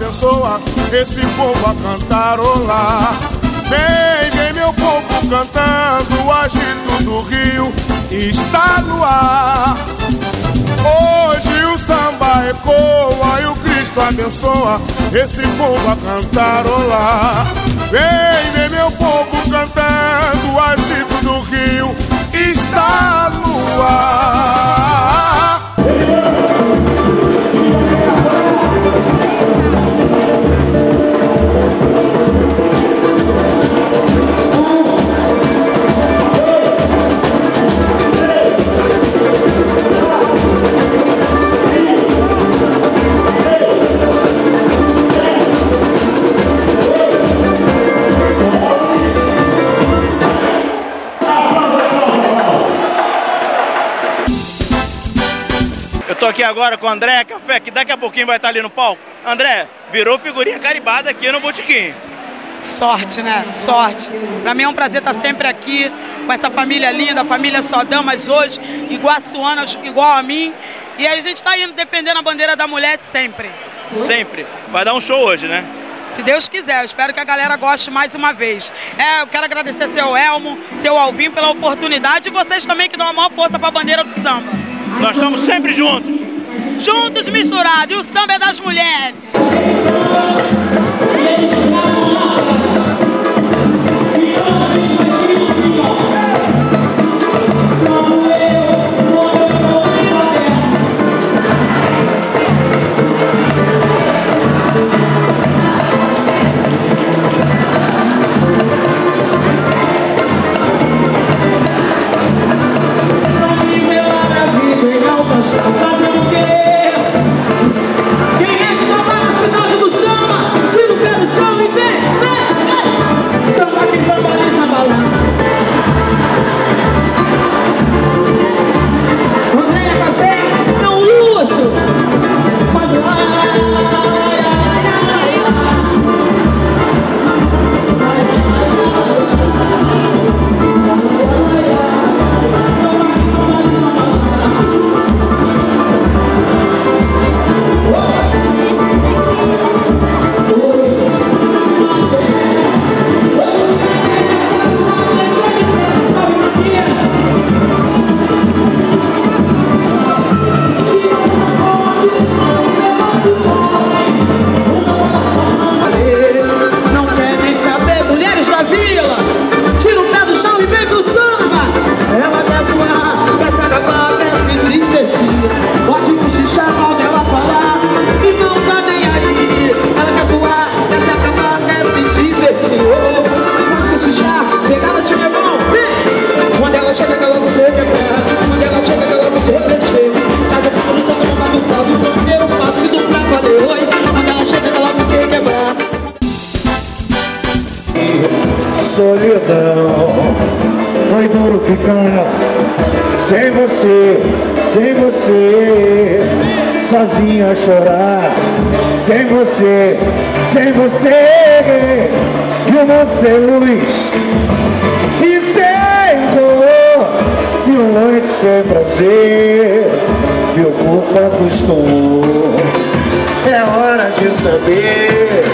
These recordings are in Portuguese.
abençoa esse povo a cantarolar. Vem, vem meu povo cantando, o agito do rio está no ar. Hoje o samba ecoa e o Cristo abençoa esse povo a cantarolar. Vem, vem meu povo cantando, o agito do rio está no ar. Aqui agora com o André Café, que daqui a pouquinho vai estar ali no palco. André, virou figurinha caribada aqui no Botequim. Sorte, né? Sorte. Pra mim é um prazer estar sempre aqui com essa família linda, a família Sodão, mas hoje, iguaçuana, igual a mim. E aí a gente tá indo defendendo a bandeira da mulher sempre. Sempre. Vai dar um show hoje, né? Se Deus quiser, eu espero que a galera goste mais uma vez. É, eu quero agradecer seu Elmo, seu Alvin pela oportunidade e vocês também que dão a maior força pra bandeira do samba. Nós estamos sempre juntos. Juntos misturados, e o samba é das mulheres. A chorar. Sem você, sem você, e o mundo sem luz e sem cor, e um noite sem prazer. Meu corpo acostumou. É hora de saber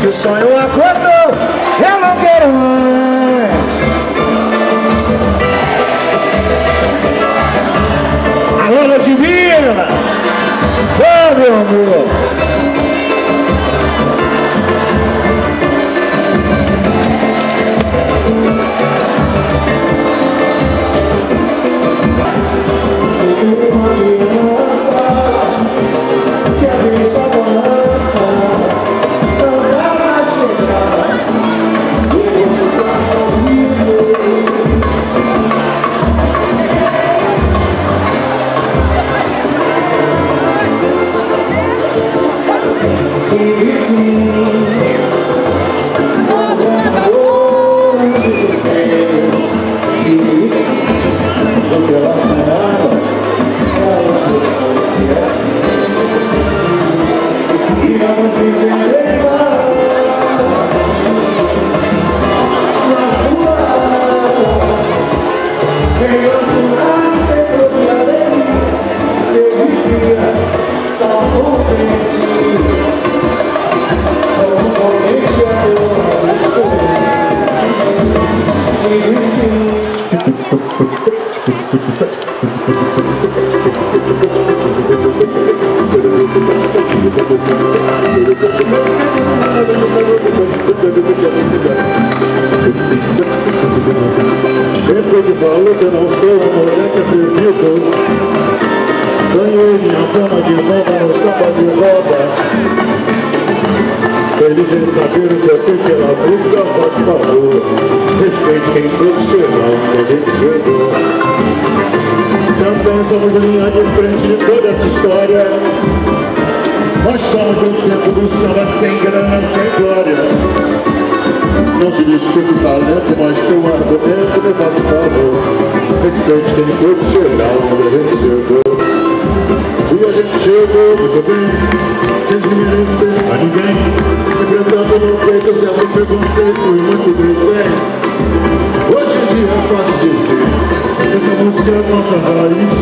que o sonho acordou, eu não quero mais. Dentro de baluta não sou a mulher que é perdida Ganhei minha fama de nova no samba de roda Feliz em saber o que eu fiz pela música, por favor Respeite quem pôde chegar onde a gente chegou Também somos linha de frente de toda essa história Nós somos do tempo do samba sem grana, sem glória não se discute talento, mas seu argumento me faz favor Respeite quem a gente chegou E a gente chegou muito bem Sem desmerecer a ninguém. Enfrentando no peito sempre preconceito e muito bem Hoje em dia é fácil dizer Essa música é nossa raiz.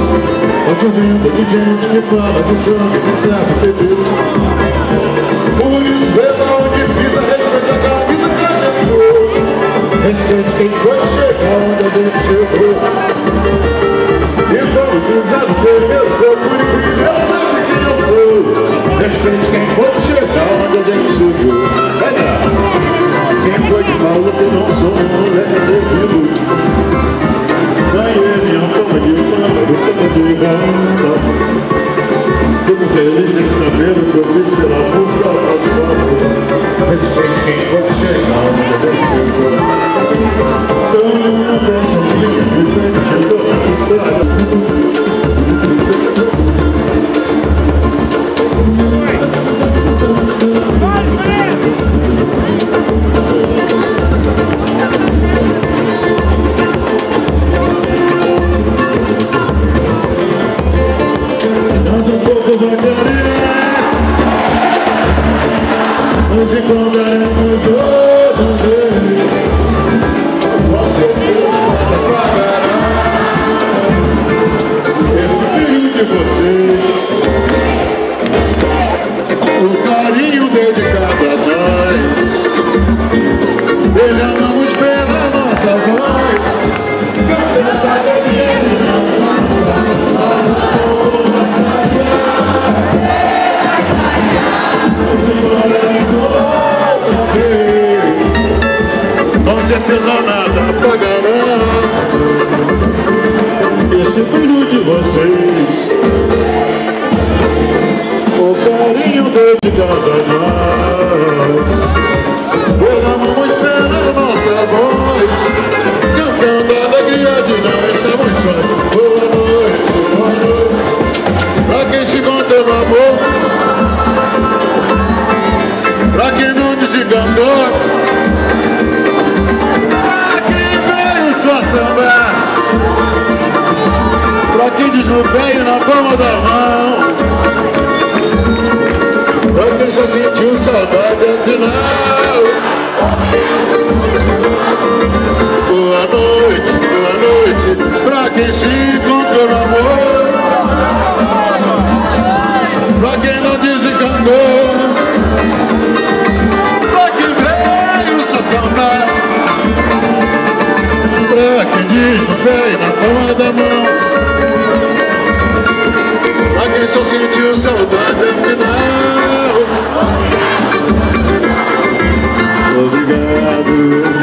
Tá chovendo de gente que fala de sangue, de ferro, bebê. Por isso, lá onde a camisa que a gente Respeite quem pode chegar onde a gente chegou Em saber o que eu fiz pela Com certeza nada apagará Esse brilho de vocês. O carinho dedicado a nós e na palma da mão. Pra quem só sentiu saudade afinal Boa noite, boa noite Pra quem se encontrou no amor Pra quem não desencantou? Pra quem veio só sambar Pra quem diz e na palma da mão só sentiu saudade afinal Obrigado. Obrigado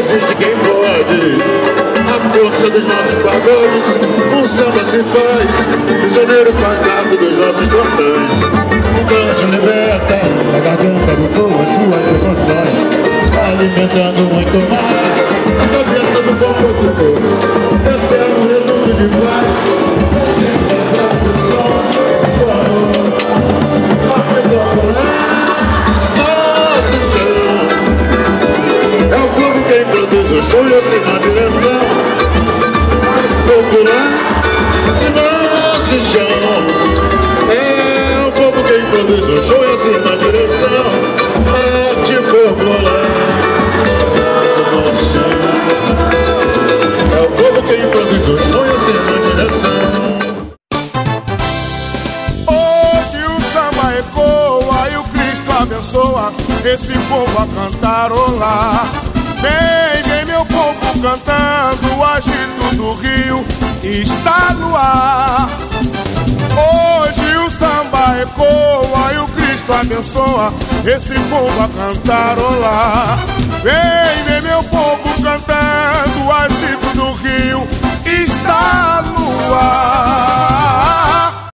Existe quem pode A força dos nossos valores samba se faz Prisioneiro pagar nossos portões. O cante liberta a garganta do povo, as suas emoções, alimentando muito mais a cabeça do bom produtor. Eterno reduto de paz, o nosso chão. É o povo quem produz o show e assim É o povo quem produz o show e assim na direção. Arte popular, chão. É o povo quem produz o show e assim na direção. Hoje o samba ecoa e o Cristo abençoa esse povo a cantarolar. Vem, vem meu povo cantando, o agito do rio está no ar. Hoje o samba ecoa e o Cristo abençoa esse povo a cantarolar. Vem, vem meu povo cantando, o agito do rio está no ar.